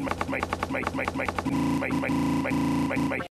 my my my my my my my my my